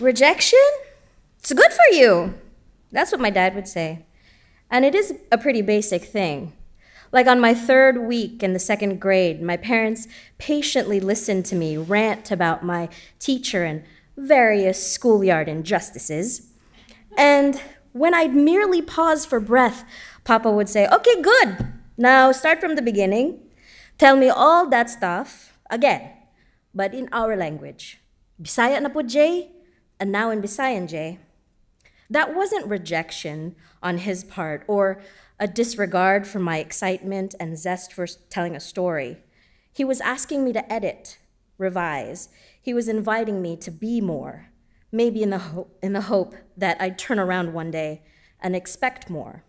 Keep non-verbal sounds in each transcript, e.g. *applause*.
Rejection? It's good for you. That's what my dad would say. And it is a pretty basic thing. Like on my third week in the second grade, my parents patiently listened to me rant about my teacher and various schoolyard injustices. And when I'd merely pause for breath, Papa would say, Okay, good. Now start from the beginning. Tell me all that stuff again, but in our language. Bisaya na po, Jay? And now in Bisayan, Jay. That wasn't rejection on his part or a disregard for my excitement and zest for telling a story. He was asking me to edit, revise. He was inviting me to be more, maybe in the, ho- in the hope that I'd turn around one day and expect more.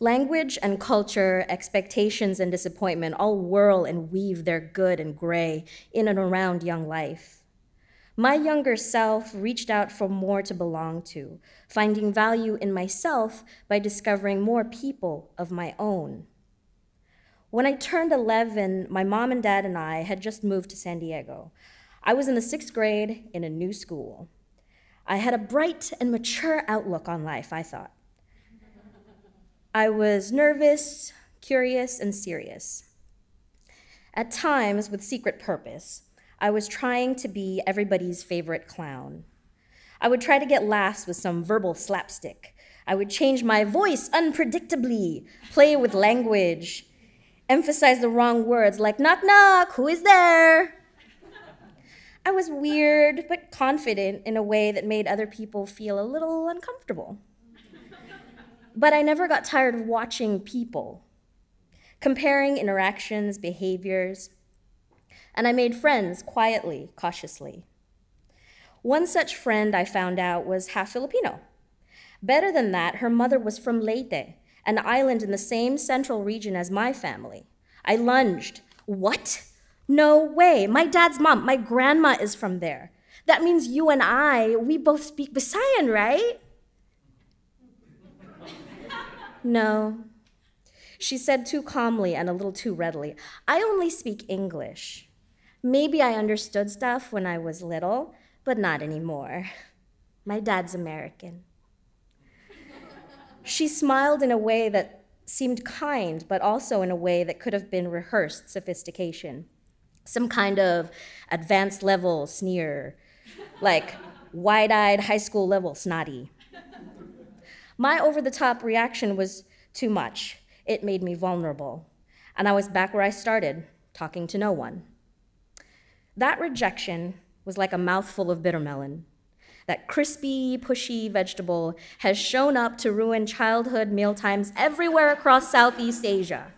Language and culture, expectations and disappointment all whirl and weave their good and gray in and around young life. My younger self reached out for more to belong to, finding value in myself by discovering more people of my own. When I turned 11, my mom and dad and I had just moved to San Diego. I was in the sixth grade in a new school. I had a bright and mature outlook on life, I thought. I was nervous, curious, and serious. At times, with secret purpose, I was trying to be everybody's favorite clown. I would try to get laughs with some verbal slapstick. I would change my voice unpredictably, play with language, emphasize the wrong words like knock knock, who is there? I was weird but confident in a way that made other people feel a little uncomfortable. But I never got tired of watching people, comparing interactions, behaviors, and I made friends quietly, cautiously. One such friend I found out was half Filipino. Better than that, her mother was from Leyte, an island in the same central region as my family. I lunged. What? No way. My dad's mom, my grandma is from there. That means you and I, we both speak Visayan, right? *laughs* no. She said too calmly and a little too readily, I only speak English. Maybe I understood stuff when I was little, but not anymore. My dad's American. She smiled in a way that seemed kind, but also in a way that could have been rehearsed sophistication. Some kind of advanced level sneer, like wide eyed high school level snotty. My over the top reaction was too much. It made me vulnerable. And I was back where I started, talking to no one. That rejection was like a mouthful of bitter melon. That crispy, pushy vegetable has shown up to ruin childhood mealtimes everywhere across Southeast Asia.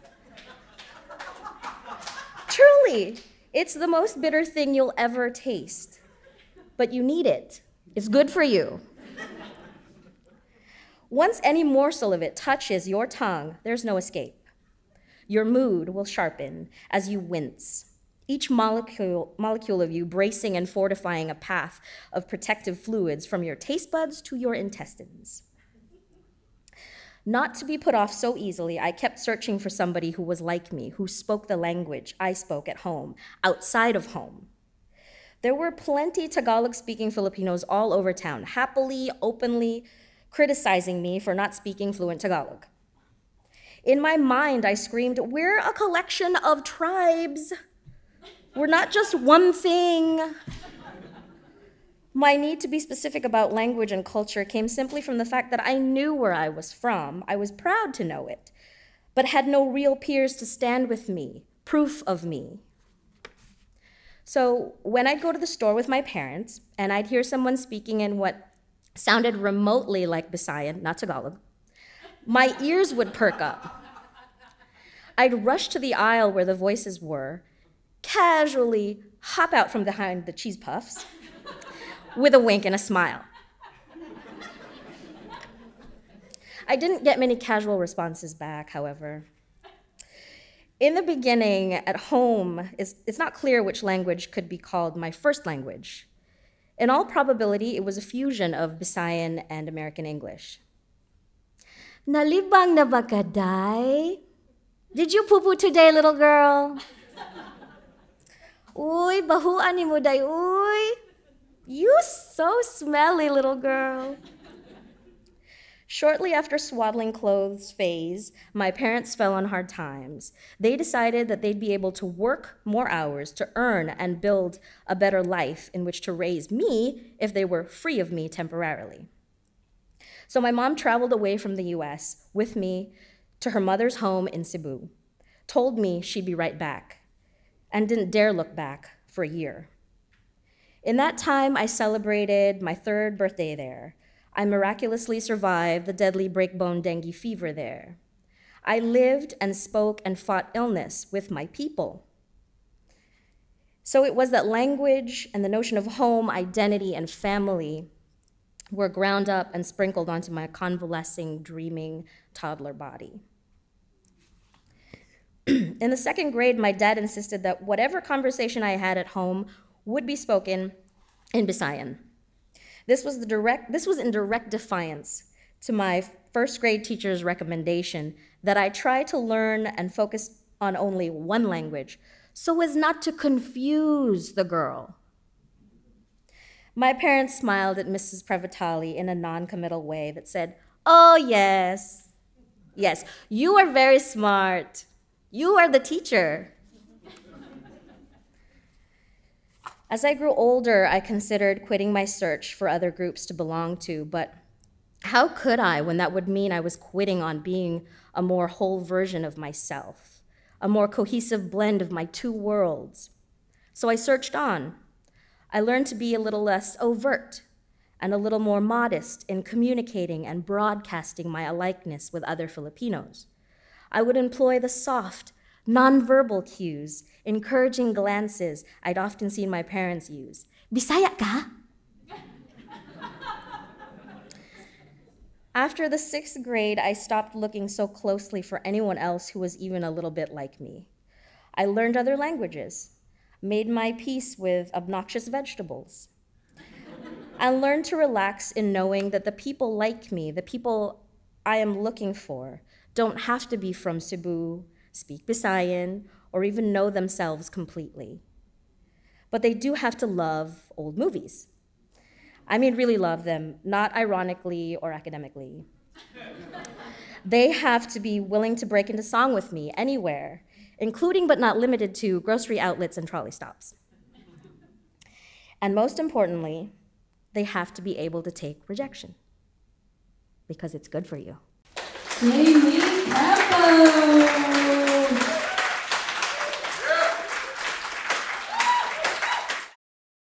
Truly, it's the most bitter thing you'll ever taste. But you need it, it's good for you. Once any morsel of it touches your tongue, there's no escape. Your mood will sharpen as you wince each molecule, molecule of you bracing and fortifying a path of protective fluids from your taste buds to your intestines. Not to be put off so easily, I kept searching for somebody who was like me, who spoke the language I spoke at home, outside of home. There were plenty Tagalog speaking Filipinos all over town, happily, openly criticizing me for not speaking fluent Tagalog. In my mind, I screamed, We're a collection of tribes. We're not just one thing. My need to be specific about language and culture came simply from the fact that I knew where I was from. I was proud to know it, but had no real peers to stand with me, proof of me. So when I'd go to the store with my parents and I'd hear someone speaking in what sounded remotely like Bisayan, not Tagalog, my ears would perk up. I'd rush to the aisle where the voices were casually hop out from behind the cheese puffs with a wink and a smile. I didn't get many casual responses back, however. In the beginning, at home, it's, not clear which language could be called my first language. In all probability, it was a fusion of Bisayan and American English. Nalibang na bakaday? Did you poo-poo today, little girl? Uy, bahuan ni uy. You so smelly, little girl. Shortly after swaddling clothes phase, my parents fell on hard times. They decided that they'd be able to work more hours to earn and build a better life in which to raise me if they were free of me temporarily. So my mom traveled away from the US with me to her mother's home in Cebu, told me she'd be right back, and didn't dare look back for a year. In that time, I celebrated my third birthday there I miraculously survived the deadly breakbone dengue fever there. I lived and spoke and fought illness with my people. So it was that language and the notion of home, identity, and family were ground up and sprinkled onto my convalescing, dreaming toddler body. *clears throat* In the second grade, my dad insisted that whatever conversation I had at home would be spoken in Bisayan. This was, the direct, this was in direct defiance to my first grade teacher's recommendation that I try to learn and focus on only one language so as not to confuse the girl. My parents smiled at Mrs. Previtali in a non-committal way that said, Oh, yes, yes, you are very smart. You are the teacher. As I grew older, I considered quitting my search for other groups to belong to, but how could I when that would mean I was quitting on being a more whole version of myself, a more cohesive blend of my two worlds? So I searched on. I learned to be a little less overt and a little more modest in communicating and broadcasting my alikeness with other Filipinos. I would employ the soft, nonverbal cues, encouraging glances I'd often seen my parents use. Bisaya ka? After the sixth grade, I stopped looking so closely for anyone else who was even a little bit like me. I learned other languages, made my peace with obnoxious vegetables. and learned to relax in knowing that the people like me, the people I am looking for, don't have to be from Cebu, speak Bisayan, or even know themselves completely. But they do have to love old movies. I mean, really love them, not ironically or academically. *laughs* they have to be willing to break into song with me anywhere, including but not limited to grocery outlets and trolley stops. And most importantly, they have to be able to take rejection because it's good for you. Jaymee Campos.